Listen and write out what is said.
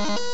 you.